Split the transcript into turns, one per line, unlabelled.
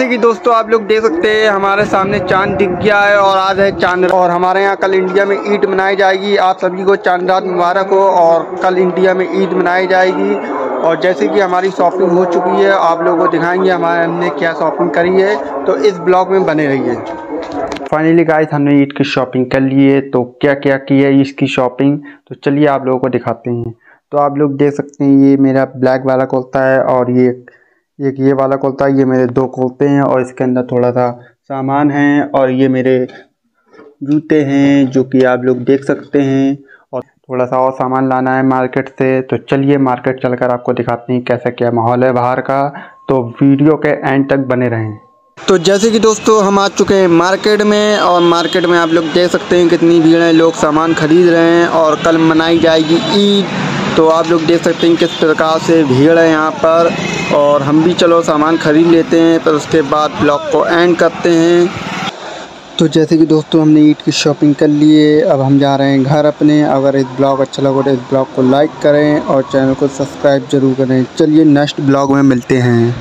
जैसे कि दोस्तों आप लोग देख सकते हैं, हमारे सामने चाँद दिख गया है और आज है चाँद और हमारे यहाँ कल इंडिया में ईद मनाई जाएगी। आप सभी को चाँद रात मुबारक हो और कल इंडिया में ईद मनाई जाएगी। और जैसे कि हमारी शॉपिंग हो चुकी है, आप लोगों को दिखाएँगे हमारे हमने क्या शॉपिंग करी है। तो इस ब्लॉग में बने रहिए। फाइनली गाइस हमने ईद की शॉपिंग कर ली है। तो क्या क्या की है इसकी शॉपिंग? तो चलिए आप लोगों को दिखाते हैं। तो आप लोग देख सकते हैं, ये मेरा ब्लैक वाला कुर्ता है और ये एक ये वाला कुर्ता ये मेरे दो कुर्ते हैं और इसके अंदर थोड़ा सा सामान है और ये मेरे जूते हैं जो कि आप लोग देख सकते हैं और थोड़ा सा और सामान लाना है मार्केट से। तो चलिए मार्केट चलकर आपको दिखाते हैं कैसा क्या माहौल है बाहर का। तो वीडियो के एंड तक बने रहें। तो जैसे कि दोस्तों, हम आ चुके हैं मार्केट में और मार्केट में आप लोग देख सकते हैं कितनी भीड़ है। लोग सामान खरीद रहे हैं और कल मनाई जाएगी ईद। तो आप लोग देख सकते हैं किस प्रकार से भीड़ है यहाँ पर। और हम भी चलो सामान ख़रीद लेते हैं, पर उसके बाद ब्लॉग को एंड करते हैं। तो जैसे कि दोस्तों, हमने ईट की शॉपिंग कर ली है। अब हम जा रहे हैं घर अपने। अगर इस ब्लॉग अच्छा लगा तो इस ब्लॉग को लाइक करें और चैनल को सब्सक्राइब ज़रूर करें। चलिए नेक्स्ट ब्लॉग में मिलते हैं।